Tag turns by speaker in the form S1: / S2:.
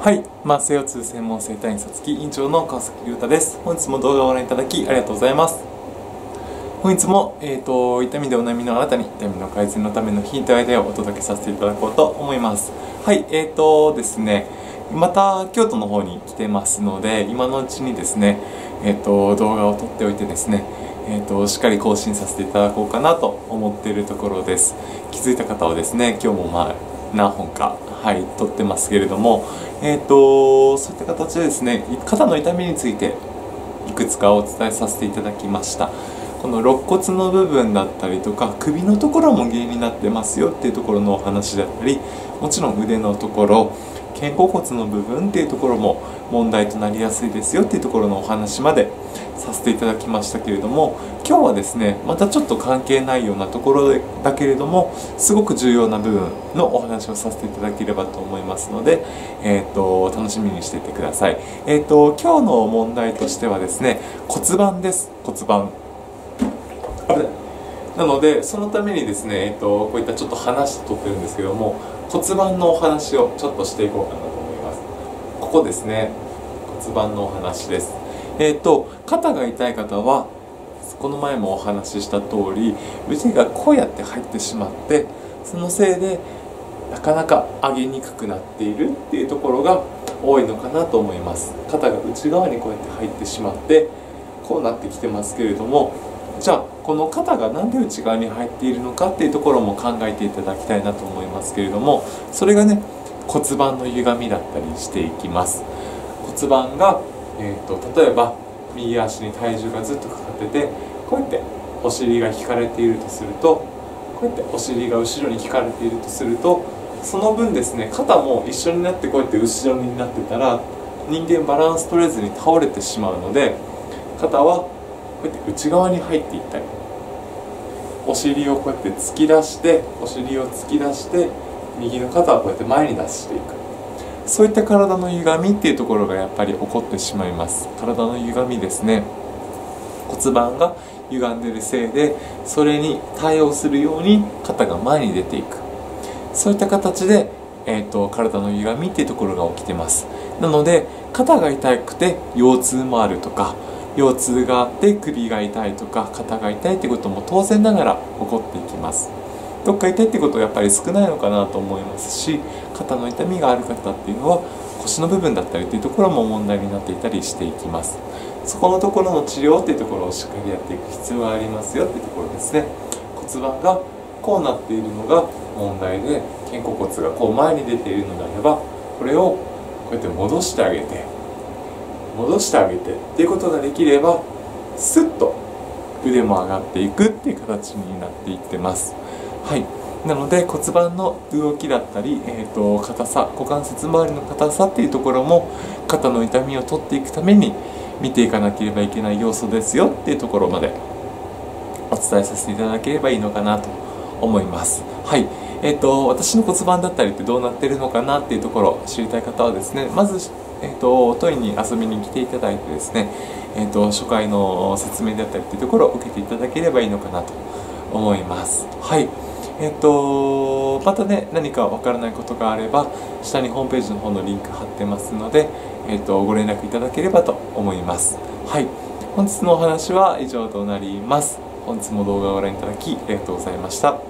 S1: はい、まあ、セオ2専門生態院さつき院長の川崎龍太です。本日も動画をご覧いただきありがとうございます。本日も、えー、と痛みでお悩みのあなたに痛みの改善のためのヒントアイデアをお届けさせていただこうと思います。はい、えーとですね、また京都の方に来てますので、今のうちにですね、えー、と動画を撮っておいてですね、えー、としっかり更新させていただこうかなと思っているところです。気づいた方はですね、今日もまあ何本か、はい、撮ってますけれども、えー、とそういった形でですね肩の痛みについていくつかお伝えさせていただきました。この肋骨の部分だったりとか首のところも原因になってますよっていうところのお話だったりもちろん腕のところ肩甲骨の部分っていうところも問題となりやすいですよっていうところのお話までさせていただきましたけれども今日はですねまたちょっと関係ないようなところだけれどもすごく重要な部分のお話をさせていただければと思いますので、えーと、楽しみにしていてください、えーと、今日の問題としてはですね骨盤です。骨盤。なのでそのためにですね、えーと、こういったちょっと話して撮ってるんですけども骨盤のお話をちょっとしていこうかなと思います。ここですね。骨盤のお話です。えっ、ー、と肩が痛い方はこの前もお話しした通り腕がこうやって入ってしまってそのせいでなかなか上げにくくなっているっていうところが多いのかなと思います。肩が内側にこうやって入ってしまってこうなってきてますけれどもじゃあこの肩が何で内側に入っているのかっていうところも考えていただきたいなと思いますけれどもそれがね骨盤の歪みだったりしていきます。骨盤が、えーと、例えば右足に体重がずっとかかっててこうやってお尻が引かれているとするとこうやってお尻が後ろに引かれているとするとその分ですね肩も一緒になってこうやって後ろになってたら人間バランス取れずに倒れてしまうので肩はこうやって内側に入っていったりお尻をこうやって突き出してお尻を突き出して右の肩はこうやって前に出していく。そういった体の歪みっていうところがやっぱり起こってしまいます。体の歪みですね。骨盤が歪んでるせいでそれに対応するように肩が前に出ていく。そういった形で、えーと、体の歪みっていうところが起きてます。なので肩が痛くて腰痛もあるとか腰痛があって首が痛いとか肩が痛いってことも当然ながら起こっていきます。どっか痛いってことはやっぱり少ないのかなと思いますし肩の痛みがある方っていうのは腰の部分だったりっていうところも問題になっていたりしていきます。そこのところの治療っていうところをしっかりやっていく必要がありますよっていうところですね。骨盤がこうなっているのが問題で肩甲骨がこう前に出ているのであればこれをこうやって戻してあげて戻してあげてっていうことができればスッと腕も上がっていくっていう形になっていってます。はい。なので骨盤の動きだったり、えーと、硬さ股関節周りの硬さっていうところも肩の痛みを取っていくために見ていかなければいけない要素ですよっていうところまでお伝えさせていただければいいのかなと思います。はい。えーと、私の骨盤だったりってどうなってるのかなっていうところ知りたい方はですねまず、えーと、トイに遊びに来ていただいてですね、えーと、初回の説明だったりっていうところを受けていただければいいのかなと思います。はい。えっ、とまたね何かわからないことがあれば下にホームページの方のリンク貼ってますので、えーとご連絡いただければと思います。はい。本日のお話は以上となります。本日も動画をご覧いただきありがとうございました。